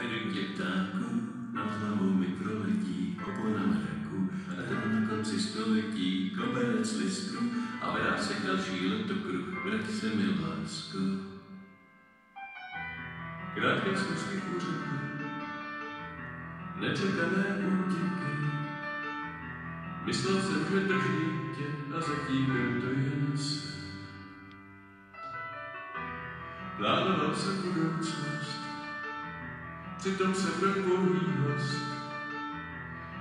Rydě ptáků nad hlavou mi proletí opona mraku a tam na konci století koberec listů a vrásek další letokruh, vrať se mi lásko. Krátké zkusky kuřeky, nečekané útěky, myslel jsem, že drží tě a zatím jen to jen se. Plánoval jsem budoucnost, přitom pouhý host.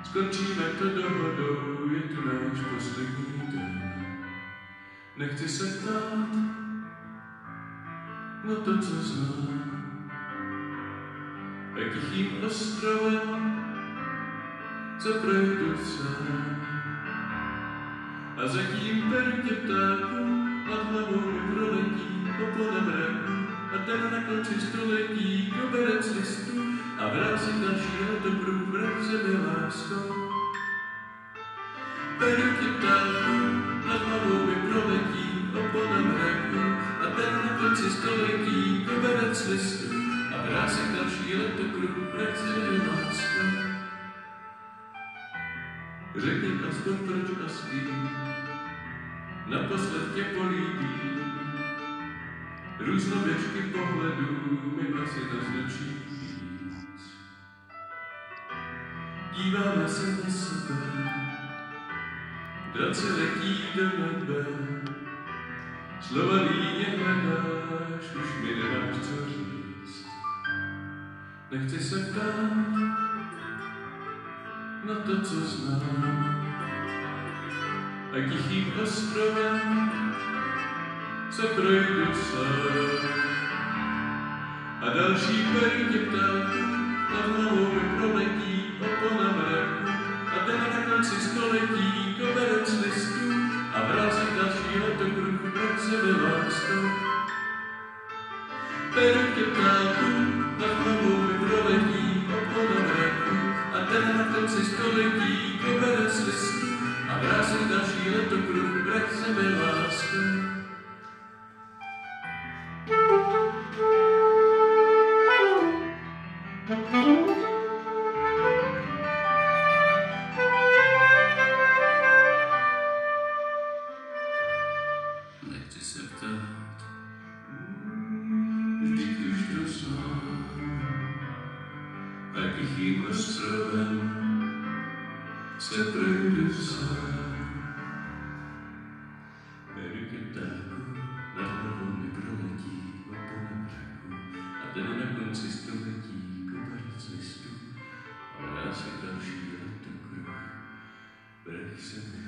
Skončíme to dohodou, je tu náš poslední den. Nechci se ptát na to, co znám. A tichým ostrovem se projdu sám. A zatím pertě ptáků nad hlavou mi proletí mraku a ten na konci století koberec listů a vrásí další letokruh vrať se mi láskou. Pertě ptáků nad hlavou mi proletí opona mraku a ten na konci století koberec listů a vrásí další letokruh vrať se mi láskou. Řekni aspoň proč a s kým, naposled tě políbím. Různoběžky pohledů mi naznačí víc. Díváme se na sebe, drace letí do nebe, slova líně hledáš, už mi nemáš co říct. Nechci se ptát na to, co znám, a tichým ostrovem se projdu sám. A další pertě ptáků nad hlavou mi proletí opona mraku a ten na konci století koberec listů a vrází další letokruh vrať se mi láskou. Pertě ptáků nad hlavou mi proletí opona mraku a ten na konci století koberec listů a vrází další letokruh stát. Vždyť už to sám, a tichým ostrovem se projdu sám. Ryketá na hlavou mi proletí opona břehu a ten na konci století koberec listu, ale já si další leto krok, vrch se mi